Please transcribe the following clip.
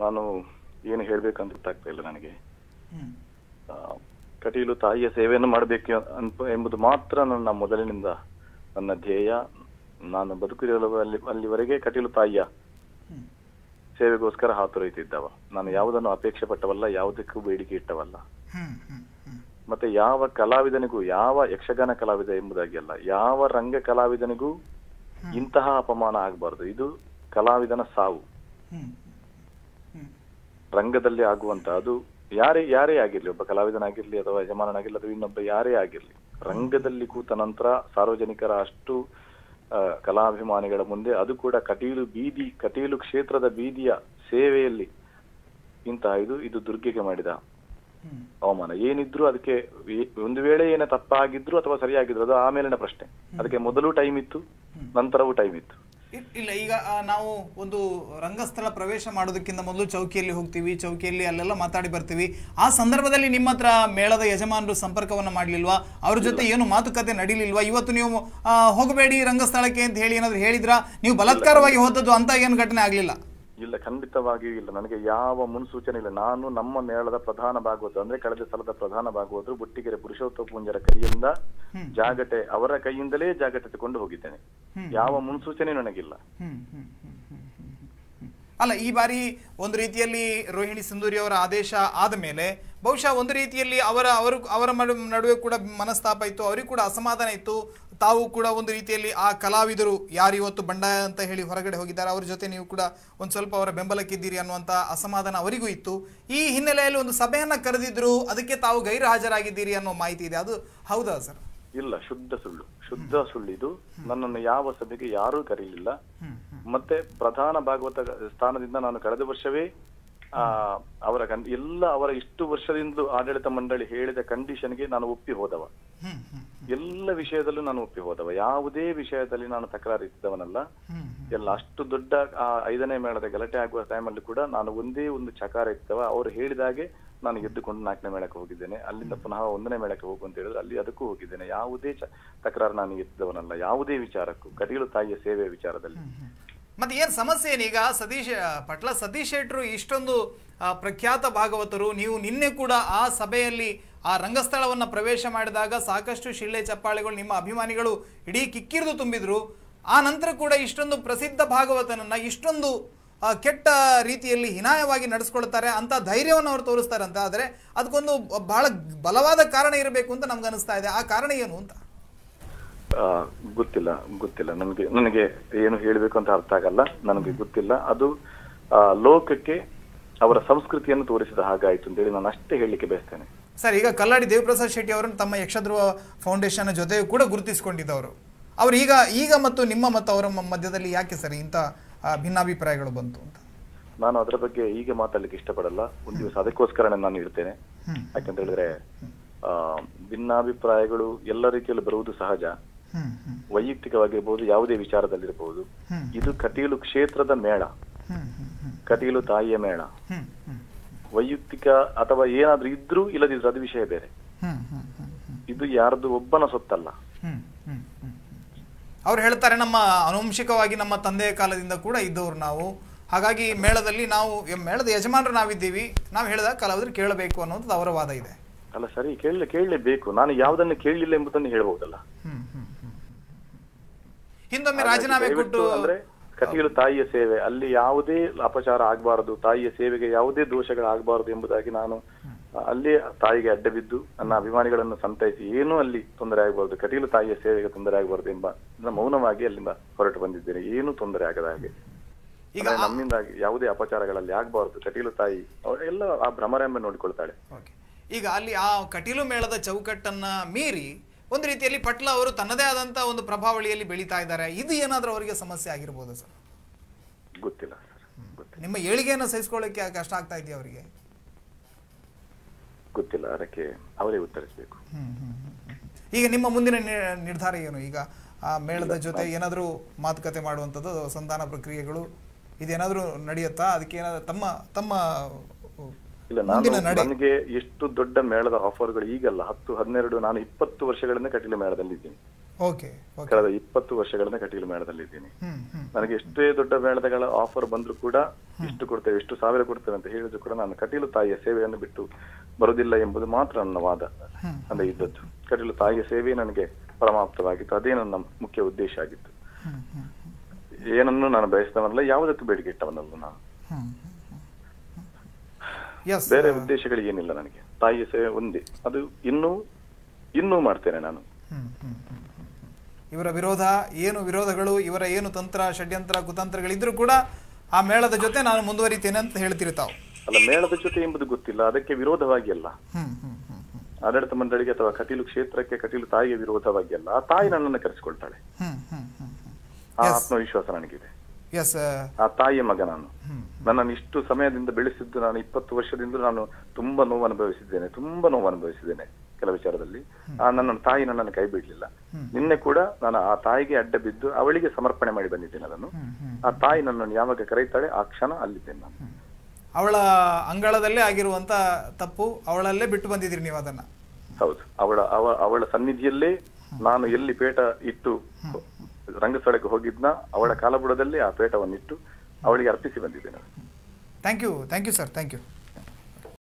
ನಾನು ಏನು ಹೇಳ್ಬೇಕಂತ ಗೊತ್ತಾಗ್ತಾ ಇಲ್ಲ ನನಗೆ. ಕಟೀಲು ತಾಯಿಯ ಸೇವೆಯನ್ನು ಮಾಡಬೇಕು ಅಂತ ಎಂಬುದು ಮಾತ್ರ ನನ್ನ ಮೊದಲಿನಿಂದ ನನ್ನ ಧ್ಯೇಯ. ನಾನು ಬದುಕಿರಲು ಅಲ್ಲಿ ಅಲ್ಲಿವರೆಗೆ ಕಟೀಲು ತಾಯಿಯ ಸೇವೆಗೋಸ್ಕರ ಹಾತೊರೆಯುತ್ತಿದ್ದವ ನಾನು ಯಾವುದನ್ನು ಅಪೇಕ್ಷೆ ಪಟ್ಟವಲ್ಲ ಯಾವುದಕ್ಕೂ ಬೇಡಿಕೆ ಇಟ್ಟವಲ್ಲ. ಮತ್ತೆ ಯಾವ ಕಲಾವಿದನಿಗೂ ಯಾವ ಯಕ್ಷಗಾನ ಕಲಾವಿದ ಎಂಬುದಾಗಿ ಅಲ್ಲ ಯಾವ ರಂಗ ಕಲಾವಿದನಿಗೂ ಇಂತಹ ಅಪಮಾನ ಆಗಬಾರದು. ಇದು ಕಲಾವಿದನ ಸಾವು. ರಂಗದಲ್ಲಿ ಆಗುವಂತ ಅದು ಯಾರೇ ಯಾರೇ ಆಗಿರ್ಲಿ ಒಬ್ಬ ಕಲಾವಿದನಾಗಿರ್ಲಿ ಅಥವಾ ಯಜಮಾನನಾಗಿರ್ಲಿ ಅಥವಾ ಇನ್ನೊಬ್ಬ ಯಾರೇ ಆಗಿರ್ಲಿ ರಂಗದಲ್ಲಿ ಕೂತ ನಂತರ ಸಾರ್ವಜನಿಕರ ಅಷ್ಟು ಕಲಾಭಿಮಾನಿಗಳ ಮುಂದೆ ಅದು ಕೂಡ ಕಟೀಲು ಬೀದಿ ಕಟೀಲು ಕ್ಷೇತ್ರದ ಬೀದಿಯ ಸೇವೆಯಲ್ಲಿ ಇಂತಹ ಇದು ಇದು ದುರ್ಗೆಗೆ ಮಾಡಿದ ಅವಮಾನ. ಏನಿದ್ರು ಅದಕ್ಕೆ ಒಂದು ವೇಳೆ ಏನೇ ತಪ್ಪಾಗಿದ್ರು ಅಥವಾ ಸರಿಯಾಗಿದ್ರು ಅದು ಆಮೇಲಿನ ಪ್ರಶ್ನೆ. ಅದಕ್ಕೆ ಮೊದಲು ಟೈಮ್ ಇತ್ತು ನಂತರವೂ ಟೈಮ್ ಇತ್ತು. ಇಲ್ಲ ಈಗ ನಾವು ಒಂದು ರಂಗಸ್ಥಳ ಪ್ರವೇಶ ಮಾಡೋದಕ್ಕಿಂತ ಮೊದಲು ಚೌಕಿಯಲ್ಲಿ ಹೋಗ್ತೀವಿ ಚೌಕಿಯಲ್ಲಿ ಅಲ್ಲೆಲ್ಲ ಮಾತಾಡಿ ಬರ್ತೀವಿ. ಆ ಸಂದರ್ಭದಲ್ಲಿ ನಿಮ್ಮ ಹತ್ರ ಮೇಳದ ಯಜಮಾನರು ಸಂಪರ್ಕವನ್ನು ಮಾಡಲಿಲ್ವಾ? ಅವ್ರ ಜೊತೆ ಏನು ಮಾತುಕತೆ ನಡೀಲಿಲ್ವಾ? ಇವತ್ತು ನೀವು ಹೋಗಬೇಡಿ ರಂಗಸ್ಥಳಕ್ಕೆ ಅಂತ ಹೇಳಿ ಏನಾದ್ರು ಹೇಳಿದ್ರಾ? ನೀವು ಬಲತ್ಕಾರವಾಗಿ ಹೋದದ್ದು ಅಂತ ಏನು ಘಟನೆ ಆಗ್ಲಿಲ್ಲ? ಇಲ್ಲ ಖಂಡಿತವಾಗಿಯೂ ಇಲ್ಲ. ನನಗೆ ಯಾವ ಮುನ್ಸೂಚನೆ ಇಲ್ಲ. ನಾನು ನಮ್ಮ ಮೇಳದ ಪ್ರಧಾನ ಭಾಗವತ ಅಂದ್ರೆ ಕಳೆದ ಸಲದ ಪ್ರಧಾನ ಭಾಗವತರು ಬುಟ್ಟಿಗೆರೆ ಪುರುಷೋತ್ತಮ ಪೂಂಜರ ಕೈಯಿಂದ ಜಾಗಟೆ ಅವರ ಕೈಯಿಂದಲೇ ಜಾಗಟೆ ತಗೊಂಡು ಹೋಗಿದ್ದೇನೆ. ಯಾವ ಮುನ್ಸೂಚನೆ ನನಗಿಲ್ಲ. ಅಲ್ಲ ಈ ಬಾರಿ ಒಂದು ರೀತಿಯಲ್ಲಿ ರೋಹಿಣಿ ಸಿಂಧೂರಿ ಅವರ ಆದೇಶ ಆದ ಮೇಲೆ ಬಹುಶಃ ಒಂದು ರೀತಿಯಲ್ಲಿ ಅವರ ಅವರು ಅವರ ನಡುವೆ ಕೂಡ ಮನಸ್ತಾಪ ಇತ್ತು ಅವರಿಗೂ ಕೂಡ ಅಸಮಾಧಾನ ಇತ್ತು. ತಾವು ಕೂಡ ಒಂದು ರೀತಿಯಲ್ಲಿ ಆ ಕಲಾವಿದರು ಯಾರು ಇವತ್ತು ಬಂಡಾಯ ಅಂತ ಹೇಳಿ ಹೊರಗಡೆ ಹೋಗಿದ್ದಾರೆ ಅವ್ರ ಜೊತೆ ನೀವು ಕೂಡ ಒಂದು ಸ್ವಲ್ಪ ಅವರ ಬೆಂಬಲಕ್ಕಿದ್ದೀರಿ ಅನ್ನುವಂಥ ಅಸಮಾಧಾನ ಅವರಿಗೂ ಇತ್ತು. ಈ ಹಿನ್ನೆಲೆಯಲ್ಲಿ ಒಂದು ಸಭೆಯನ್ನು ಕರೆದಿದ್ರು ಅದಕ್ಕೆ ತಾವು ಗೈರು ಹಾಜರಾಗಿದ್ದೀರಿ ಅನ್ನೋ ಮಾಹಿತಿ ಇದೆ. ಅದು ಹೌದಾ ಸರ್? ಇಲ್ಲ ಶುದ್ಧ ಸುಳ್ಳು ಶುದ್ಧ ಸುಳ್ಳಿದು ನನ್ನನ್ನು ಯಾವ ಸಭೆಗೆ ಯಾರೂ ಕರೀಲಿಲ್ಲ. ಮತ್ತೆ ಪ್ರಧಾನ ಭಾಗವತ ಸ್ಥಾನದಿಂದ ನಾನು ಕಳೆದ ವರ್ಷವೇ, ಆ, ಅವರ ಎಲ್ಲ ಅವರ ಇಷ್ಟು ವರ್ಷದಿಂದ ಆಡಳಿತ ಮಂಡಳಿ ಹೇಳಿದ ಕಂಡೀಷನ್ಗೆ ನಾನು ಒಪ್ಪಿ ಹೋದವ. ಎಲ್ಲ ವಿಷಯದಲ್ಲೂ ನಾನು ಒಪ್ಪಿ ಹೋದವ. ಯಾವುದೇ ವಿಷಯದಲ್ಲಿ ನಾನು ತಕರಾರು ಇದ್ದವನಲ್ಲ ಎಲ್ಲ ಅಷ್ಟು ದೊಡ್ಡ ಐದನೇ ಮೇಳದ ಗಲಾಟೆ ಆಗುವ ಟೈಮಲ್ಲಿ ಕೂಡ ನಾನು ಒಂದೇ ಒಂದು ಚಕಾರ ಇತ್ತವ ಅವರು ಹೇಳಿದಾಗೆ ನಾನು ಎದ್ದುಕೊಂಡು ನಾಲ್ಕನೇ ಮೇಳಕ್ಕೆ ಹೋಗಿದ್ದೇನೆ. ಅಲ್ಲಿಂದ ಪುನಃ ಒಂದನೇ ಮೇಳಕ್ಕೆ ಹೋಗು ಅಂತ ಹೇಳಿದ್ರೆ ಅಲ್ಲಿ ಅದಕ್ಕೂ ಹೋಗಿದ್ದೇನೆ. ಯಾವುದೇ ತಕರಾರು ನಾನು ಎತ್ತಿದವನಲ್ಲ. ಯಾವುದೇ ವಿಚಾರಕ್ಕೂ ಕಟೀಲು ತಾಯಿಯ ಸೇವೆಯ ವಿಚಾರದಲ್ಲಿ. ಮತ್ತೆ ಏನು ಸಮಸ್ಯೆ ಏನೀಗ ಸತೀಶ್ ಪಟ್ಲ ಸತೀಶ್ ಶೆಟ್ರು ಇಷ್ಟೊಂದು ಪ್ರಖ್ಯಾತ ಭಾಗವತರು. ನೀವು ನಿನ್ನೆ ಕೂಡ ಆ ಸಭೆಯಲ್ಲಿ ಆ ರಂಗಸ್ಥಳವನ್ನ ಪ್ರವೇಶ ಮಾಡಿದಾಗ ಸಾಕಷ್ಟು ಶಿಳ್ಳೆ ಚಪ್ಪಾಳೆಗಳು ನಿಮ್ಮ ಅಭಿಮಾನಿಗಳು ಇಡೀ ಕಿಕ್ಕಿರಿದು ತುಂಬಿದ್ರು. ಆ ನಂತರ ಕೂಡ ಇಷ್ಟೊಂದು ಪ್ರಸಿದ್ಧ ಭಾಗವತನನ್ನ ಇಷ್ಟೊಂದು ಕೆಟ್ಟ ರೀತಿಯಲ್ಲಿ ಹಿನಾಯವಾಗಿ ನಡೆಸ್ಕೊಳ್ತಾರೆ ಅಂತ ಧೈರ್ಯವನ್ನು ಅವರು ತೋರಿಸ್ತಾರೆ ಅಂತ ಆದರೆ ಅದಕ್ಕೊಂದು ಬಹಳ ಬಲವಾದ ಕಾರಣ ಇರಬೇಕು ಅಂತ ನಮ್ಗೆ ಅನಿಸ್ತಾ ಇದೆ. ಆ ಕಾರಣ ಏನು ಅಂತ? ಗೊತ್ತಿಲ್ಲ ಗೊತ್ತಿಲ್ಲ. ನನಗೆ ನನಗೆ ಏನು ಹೇಳಬೇಕು ಅಂತ ಅರ್ಥ ಆಗಲ್ಲ. ನನಗೆ ಗೊತ್ತಿಲ್ಲ. ಅದು ಆ, ಲೋಕಕ್ಕೆ ಅವರ ಸಂಸ್ಕೃತಿಯನ್ನು ತೋರಿಸಿದ ಹಾಗಾಯ್ತು ಅಂತೇಳಿ ನಾನು ಅಷ್ಟೇ ಹೇಳಲಿಕ್ಕೆ ಬಯಸ್ತೇನೆ. ಸರ್ ಈಗ ಕಲ್ಲಾಡಿ ದೇವಪ್ರಸಾದ್ ಶೆಟ್ಟಿ ಅವರನ್ನು ತಮ್ಮ ಯಕ್ಷಧ್ರುವ ಫೌಂಡೇಶನ್ ಜೊತೆ ಕೂಡ ಗುರುತಿಸಿಕೊಂಡಿದ್ದವರು. ಅವರು ಈಗ ಈಗ ಮತ್ತು ನಿಮ್ಮ ಮತ್ತು ಅವರ ಮಧ್ಯದಲ್ಲಿ ಯಾಕೆ ಸರ್ ಇಂಥ ಭಿನ್ನಾಭಿಪ್ರಾಯಗಳು ಬಂತು ಅಂತ? ನಾನು ಅದರ ಬಗ್ಗೆ ಈಗ ಮಾತಾಡ್ಲಿಕ್ಕೆ ಇಷ್ಟಪಡಲ್ಲ. ಒಂದು ದಿವಸ ಅದಕ್ಕೋಸ್ಕರ ನಾನು ಇರ್ತೇನೆ. ಯಾಕಂತ ಹೇಳಿದ್ರೆ ಭಿನ್ನಾಭಿಪ್ರಾಯಗಳು ಎಲ್ಲ ರೀತಿಯಲ್ಲಿ ಬರುವುದು ಸಹಜ. ವೈಯಕ್ತಿಕವಾಗಿರ್ಬೋದು ಯಾವುದೇ ವಿಚಾರದಲ್ಲಿರಬಹುದು. ಇದು ಕಟೀಲು ಕ್ಷೇತ್ರದ ಮೇಳ. ಕಟೀಲು ತಾಯಿಯ ಮೇಳ. ವೈಯಕ್ತಿಕ ಅಥವಾ ಏನಾದ್ರೂ ಇದ್ರೂ ಇಲ್ಲದಿದ್ರು ಅದು ವಿಷಯ ಬೇರೆ. ಇದು ಯಾರದು ಒಬ್ಬನ ಸೊತ್ತಲ್ಲ. ಅವ್ರು ಹೇಳ್ತಾರೆ ನಮ್ಮ ಅನುವಂಶಿಕವಾಗಿ ನಮ್ಮ ತಂದೆಯ ಕಾಲದಿಂದ ಕೂಡ ಇದ್ದವ್ರು ನಾವು. ಹಾಗಾಗಿ ಮೇಳದಲ್ಲಿ ನಾವು ಮೇಳದ ಯಜಮಾನರು ನಾವಿದ್ದೀವಿ. ನಾವು ಹೇಳಿದ ಕಲಾವಿದರು ಕೇಳಬೇಕು ಅನ್ನೋದು ಅವರ ವಾದ ಇದೆ. ಅಲ್ಲ ಸರಿ ಕೇಳಲೇ ಕೇಳಲೇಬೇಕು. ನಾನು ಯಾವುದನ್ನು ಕೇಳಲಿಲ್ಲ ಎಂಬುದನ್ನು ಹೇಳ್ಬಹುದಲ್ಲ ಹಿಂದೊಮ್ಮೆ ರಾಜೀನಾಮೆ ಕೊಟ್ಟು ಅಂದ್ರೆ ಕಟೀಲು ತಾಯಿಯ ಸೇವೆ. ಅಲ್ಲಿ ಯಾವುದೇ ಅಪಚಾರ ಆಗಬಾರದು ತಾಯಿಯ ಸೇವೆಗೆ ಯಾವುದೇ ದೋಷಗಳಾಗಬಾರದು ಎಂಬುದಾಗಿ ನಾನು ಅಲ್ಲಿ ತಾಯಿಗೆ ಅಡ್ಡ ಬಿದ್ದು ನನ್ನ ಅಭಿಮಾನಿಗಳನ್ನು ಸಂತೈಸಿ ಏನೂ ಅಲ್ಲಿ ತೊಂದರೆ ಆಗಬಾರದು ಕಟೀಲು ತಾಯಿಯ ಸೇವೆಗೆ ತೊಂದರೆ ಆಗಬಾರದು ಎಂಬ ಮೌನವಾಗಿ ಅಲ್ಲಿಂದ ಹೊರಟು ಬಂದಿದ್ದೇನೆ. ಏನೂ ತೊಂದರೆ ಆಗದ ಹಾಗೆ. ಈಗ ನಮ್ಮಿಂದಾಗಿ ಯಾವುದೇ ಅಪಚಾರಗಳಲ್ಲಿ ಆಗಬಾರದು ಕಟೀಲು ತಾಯಿ ಅವರೆಲ್ಲ ಆ ಭ್ರಮರೆಂಬ ನೋಡಿಕೊಳ್ತಾಳೆ. ಈಗ ಅಲ್ಲಿ ಆ ಕಟೀಲು ಮೇಳದ ಚೌಕಟ್ಟನ್ನ ಮೀರಿ ಒಂದು ರೀತಿಯಲ್ಲಿ ಪಟ್ಲ ಅವರು ತನ್ನದೇ ಆದಂತ ಒಂದು ಪ್ರಭಾವಳಿಯಲ್ಲಿ ಬೆಳೀತಾ ಇದ್ದಾರೆ. ಇದು ಏನಾದ್ರೂ ಅವರಿಗೆ ಸಮಸ್ಯೆ ಆಗಿರ್ಬೋದು ಸರ್? ಗೊತ್ತಿಲ್ಲ ಸರ್. ನಿಮ್ಮ ಏಳಿಗೆಯನ್ನು ಸಹಿಸ್ಕೊಳ್ಳೋಕೆ ಕಷ್ಟ ಆಗ್ತಾ ಇದೆಯಾ ಅವರಿಗೆ? ಗೊತ್ತಿಲ್ಲ. ಅದಕ್ಕೆ ಅವರೇ ಉತ್ತರಿಸಬೇಕು. ಈಗ ನಿಮ್ಮ ಮುಂದಿನ ನಿರ್ಧಾರ ಏನು? ಈಗ ಆ ಮೇಳದ ಜೊತೆ ಏನಾದರೂ ಮಾತುಕತೆ ಮಾಡುವಂಥದ್ದು ಸಂಧಾನ ಪ್ರಕ್ರಿಯೆಗಳು ಇದೇನಾದರೂ ನಡೆಯುತ್ತಾ? ಅದಕ್ಕೆ ಏನಾದರೂ ತಮ್ಮ ತಮ್ಮ ಇಲ್ಲ ನಾನು ನನಗೆ ಎಷ್ಟು ದೊಡ್ಡ ಮೇಳದ ಆಫರ್ಗಳು ಈಗಲ್ಲ ಹತ್ತು ಹನ್ನೆರಡು ನಾನು ಇಪ್ಪತ್ತು ವರ್ಷಗಳಿಂದ ಕಟೀಲು ಮೇಳದಲ್ಲಿ ಇದ್ದೀನಿ ಓಕೆ ಓಕೆ. ಕಳೆದ ಇಪ್ಪತ್ತು ವರ್ಷಗಳಿಂದ ಕಟೀಲು ಮೇಳದಲ್ಲಿದ್ದೀನಿ. ನನಗೆ ಎಷ್ಟೇ ದೊಡ್ಡ ಮೇಳದಗಳ ಆಫರ್ ಬಂದ್ರು ಕೂಡ ಎಷ್ಟು ಕೊಡ್ತೇವೆ ಎಷ್ಟು ಸಾವಿರ ಕೊಡ್ತೇವೆ ಅಂತ ಹೇಳಿದ್ರು ಕೂಡ ನಾನು ಕಟೀಲು ತಾಯಿಯ ಸೇವೆಯನ್ನು ಬಿಟ್ಟು ಬರುವುದಿಲ್ಲ ಎಂಬುದು ಮಾತ್ರ ನನ್ನ ವಾದ. ಅಂದ್ರೆ ಇದ್ದದ್ದು. ಕಟೀಲು ತಾಯಿಯ ಸೇವೆ ನನಗೆ ಪರಮಾಪ್ತವಾಗಿತ್ತು ಅದೇ ನನ್ನ ಮುಖ್ಯ ಉದ್ದೇಶ ಆಗಿತ್ತು. ಏನನ್ನು ನಾನು ಬಯಸಿದವನಲ್ಲ ಯಾವುದಕ್ಕೂ ಬೇಡಿಕೆ ಇಟ್ಟವನಲ್ಲ ನಾನು. ಬೇರೆ ಉದ್ದೇಶಗಳಿಗೇನಿಲ್ಲ ನನಗೆ. ತಾಯಿಯ ಸೇವೆ ಒಂದೇ. ಅದು ಇನ್ನೂ ಇನ್ನೂ ಮಾಡ್ತೇನೆ ನಾನು. ಇವರ ವಿರೋಧ ಏನು ವಿರೋಧಗಳು ಇವರ ಏನು ತಂತ್ರ ಷಡ್ಯಂತ್ರ ಕುತಂತ್ರಗಳಿದ್ರು ಕೂಡ ಆ ಮೇಳದ ಜೊತೆ ನಾನು ಮುಂದುವರಿತೇನೆ ಅಂತ ಹೇಳ್ತೀರಿ ತಾವು. ಅಲ್ಲ ಮೇಳದ ಜೊತೆ ಎಂಬುದು ಗೊತ್ತಿಲ್ಲ. ಅದಕ್ಕೆ ವಿರೋಧವಾಗಿ ಅಲ್ಲ. ಆಡಳಿತ ಮಂಡಳಿಗೆ ಅಥವಾ ಕಟೀಲು ಕ್ಷೇತ್ರಕ್ಕೆ ಕಟೀಲು ತಾಯಿಯ ವಿರೋಧವಾಗಿ ಅಲ್ಲ. ಆ ತಾಯಿ ನನ್ನನ್ನು ಕರೆಸಿಕೊಳ್ತಾಳೆ. ಆ ಆತ್ಮವಿಶ್ವಾಸ ನನಗಿದೆ. ಎಸ್ ಆ ತಾಯಿಯ ಮಗ ನಾನು. ನನ್ನನ್ನು ಇಷ್ಟು ಸಮಯದಿಂದ ಬೆಳೆಸಿದ್ದು ನಾನು ಇಪ್ಪತ್ತು ವರ್ಷದಿಂದ ನಾನು ತುಂಬಾ ನೋವು ಅನುಭವಿಸಿದ್ದೇನೆ ತುಂಬಾ ನೋವು ಅನುಭವಿಸಿದ್ದೇನೆ ಕೆಲ ವಿಚಾರದಲ್ಲಿ. ಆ ನನ್ನ ತಾಯಿ ನನ್ನನ್ನು ಕೈ ಬಿಡ್ಲಿಲ್ಲ. ನಿನ್ನೆ ಕೂಡ ನಾನು ಆ ತಾಯಿಗೆ ಅಡ್ಡ ಬಿದ್ದು ಅವಳಿಗೆ ಸಮರ್ಪಣೆ ಮಾಡಿ ಬಂದಿದ್ದೇನೆ ಅದನ್ನು. ಆ ತಾಯಿ ನನ್ನನ್ನು ಯಾವಾಗ ಕರೀತಾಳೆ ಆ ಕ್ಷಣ ಅಲ್ಲಿದ್ದೇನೆ ನಾನು. ಅವಳ ಅಂಗಳದಲ್ಲೇ ಆಗಿರುವಂತ ತಪ್ಪು ಅವಳಲ್ಲೇ ಬಿಟ್ಟು ಬಂದಿದ್ದೀರಿ ನೀವು ಅದನ್ನ. ಹೌದು. ಅವಳ ಅವ ಅವಳ ಸನ್ನಿಧಿಯಲ್ಲೇ ನಾನು ಎಲ್ಲಿ ಪೇಟ ಇಟ್ಟು ರಂಗಸ್ಥಳಕ್ಕೆ ಹೋಗಿದ್ನ ಅವಳ ಕಾಲಬುಡದಲ್ಲಿ ಆ ಪೇಟವನ್ನು ಇಟ್ಟು ಅವಳಿಗೆ ಅರ್ಪಿಸಿ ಬಂದಿದ್ದೇನೆ. Thank you thank you sir thank you